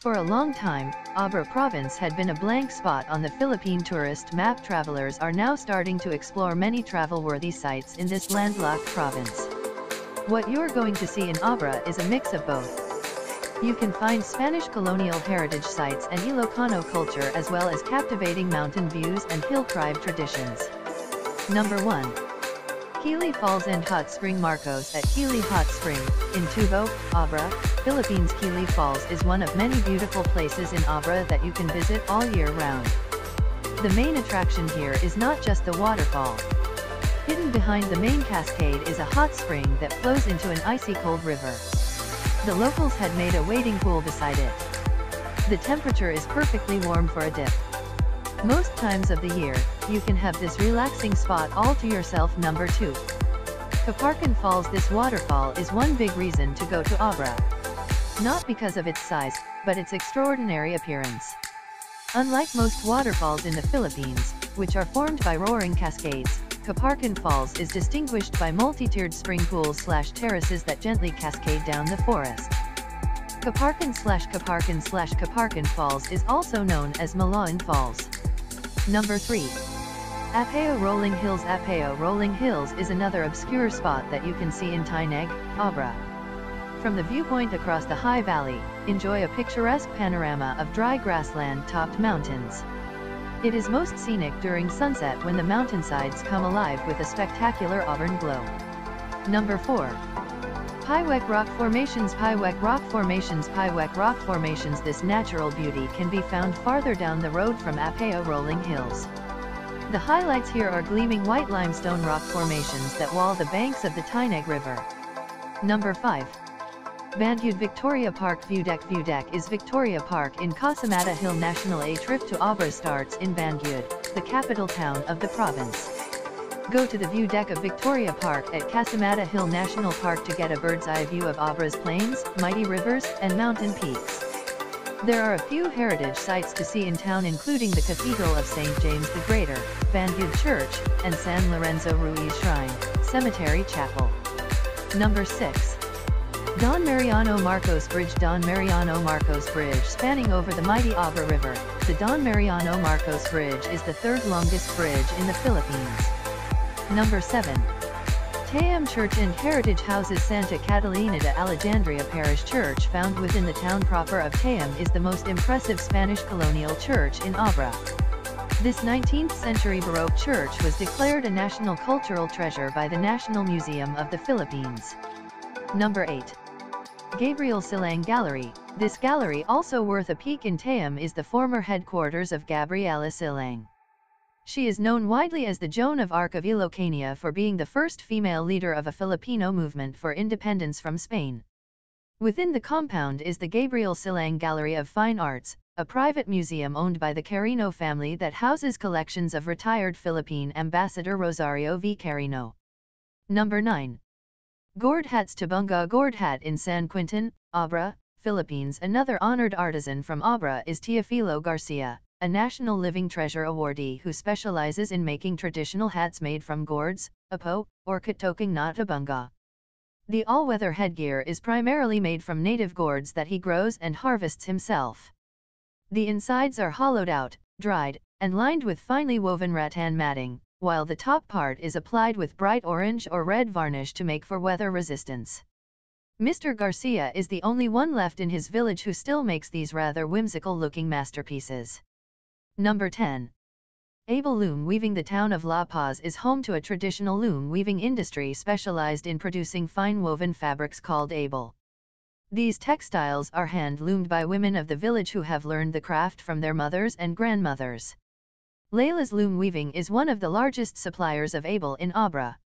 For a long time, Abra province had been a blank spot on the Philippine tourist map travelers are now starting to explore many travel-worthy sites in this landlocked province. What you're going to see in Abra is a mix of both. You can find Spanish colonial heritage sites and Ilocano culture as well as captivating mountain views and hill tribe traditions. Number 1. Kili Falls and Hot Spring Marcos at Kili Hot Spring, in Tubo, Abra, Philippines Kili Falls is one of many beautiful places in Abra that you can visit all year round. The main attraction here is not just the waterfall. Hidden behind the main cascade is a hot spring that flows into an icy cold river. The locals had made a wading pool beside it. The temperature is perfectly warm for a dip. Most times of the year, you can have this relaxing spot all to yourself number 2. Caparcan Falls This waterfall is one big reason to go to Abra. Not because of its size, but its extraordinary appearance. Unlike most waterfalls in the Philippines, which are formed by roaring cascades, Caparcan Falls is distinguished by multi-tiered spring pools slash terraces that gently cascade down the forest. Caparcan slash Caparcan slash Caparcan Falls is also known as Mulawin Falls. Number 3. Apao Rolling Hills Apao Rolling Hills is another obscure spot that you can see in Tineg, Abra. From the viewpoint across the high valley, enjoy a picturesque panorama of dry grassland-topped mountains. It is most scenic during sunset when the mountainsides come alive with a spectacular auburn glow. Number 4. Piwek Rock Formations Piwek Rock Formations Piwek Rock Formations This natural beauty can be found farther down the road from Apao Rolling Hills. The highlights here are gleaming white limestone rock formations that wall the banks of the Tineg River. Number 5. Bangued Victoria Park View Deck View Deck is Victoria Park in Casamata Hill National A trip to Abra starts in Bangued, the capital town of the province. Go to the view deck of Victoria Park at Casamata Hill National Park to get a bird's eye view of Abra's plains, mighty rivers, and mountain peaks. There are a few heritage sites to see in town including the Cathedral of St. James the Greater, Bangued Church, and San Lorenzo Ruiz Shrine, Cemetery Chapel. Number 6. Don Mariano Marcos Bridge Don Mariano Marcos Bridge spanning over the mighty Abra River, the Don Mariano Marcos Bridge is the third longest bridge in the Philippines. Number 7. Tayum Church and Heritage Houses Santa Catalina de Alejandria Parish Church found within the town proper of Tayum is the most impressive Spanish colonial church in Abra. This 19th century Baroque church was declared a national cultural treasure by the National Museum of the Philippines. Number 8. Gabriela Silang Gallery. This gallery also worth a peek in Tayum is the former headquarters of Gabriela Silang. She is known widely as the Joan of Arc of Ilocandia for being the first female leader of a Filipino movement for independence from Spain. Within the compound is the Gabriela Silang Gallery of Fine Arts, a private museum owned by the Carino family that houses collections of retired Philippine ambassador Rosario V. Carino. Number 9. Gourd Hats Tabungaw Gourd Hat in San Quintin, Abra, Philippines Another honored artisan from Abra is Teofilo Garcia, a National Living Treasure awardee who specializes in making traditional hats made from gourds, apo, or katoking na tabungaw. The all-weather headgear is primarily made from native gourds that he grows and harvests himself. The insides are hollowed out, dried, and lined with finely woven rattan matting, while the top part is applied with bright orange or red varnish to make for weather resistance. Mr. Garcia is the only one left in his village who still makes these rather whimsical-looking masterpieces. Number 10. Abel Loom Weaving The town of La Paz is home to a traditional loom weaving industry specialized in producing fine woven fabrics called Abel. These textiles are hand-loomed by women of the village who have learned the craft from their mothers and grandmothers. Layla's Loom Weaving is one of the largest suppliers of Abel in Abra.